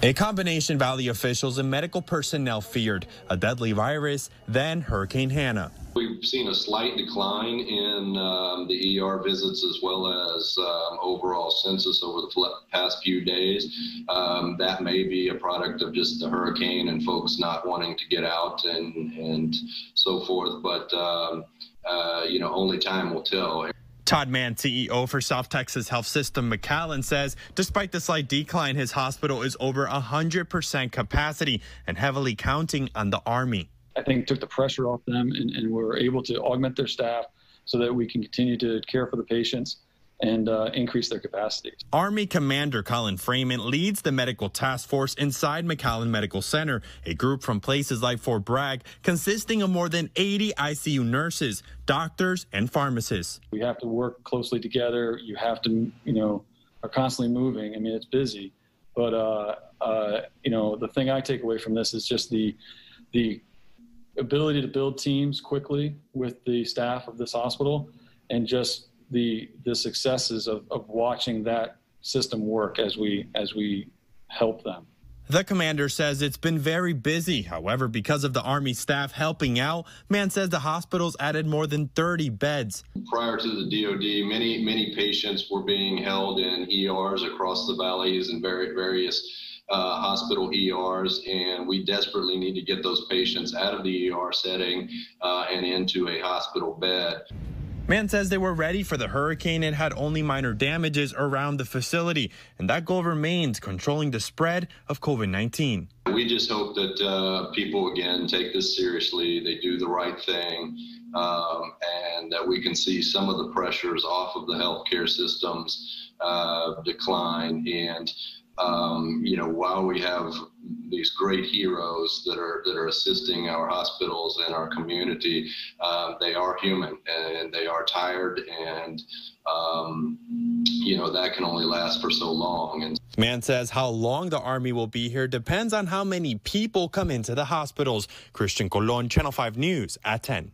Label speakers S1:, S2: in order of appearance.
S1: A combination valley officials and medical personnel feared a deadly virus, then Hurricane Hanna.
S2: We've seen a slight decline in um, the ER visits as well as um, overall census over the past few days. Um, that may be a product of just the hurricane and folks not wanting to get out and, and so forth. But, um, uh, you know, only time will tell.
S1: Todd Mann, CEO for South Texas Health System McAllen, says despite the slight decline, his hospital is over 100% capacity and heavily counting on the Army.
S3: I think took the pressure off them and, and we're able to augment their staff so that we can continue to care for the patients and uh, increase their capacity.
S1: Army Commander Colin Freeman leads the medical task force inside McAllen Medical Center, a group from places like Fort Bragg consisting of more than 80 ICU nurses, doctors, and pharmacists.
S3: We have to work closely together. You have to, you know, are constantly moving. I mean, it's busy, but uh, uh, you know, the thing I take away from this is just the the ability to build teams quickly with the staff of this hospital and just the the successes of, of watching that system work as we as we help them.
S1: The commander says it's been very busy. However, because of the Army staff helping out, Mann says the hospitals added more than 30 beds.
S2: Prior to the DOD, many, many patients were being held in ERs across the valleys and various uh, hospital ERs, and we desperately need to get those patients out of the ER setting uh, and into a hospital bed.
S1: Mann says they were ready for the hurricane and had only minor damages around the facility, and that goal remains controlling the spread of COVID 19.
S2: We just hope that uh, people, again, take this seriously, they do the right thing, um, and that we can see some of the pressures off of the healthcare systems uh, decline. And um, you know, while we have these great heroes that are that are assisting our hospitals and our community, uh, they are human and they are tired, and um, you know that can only last for so long. And
S1: Mann says how long the army will be here depends on how many people come into the hospitals. Christian Colon, Channel 5 News at 10.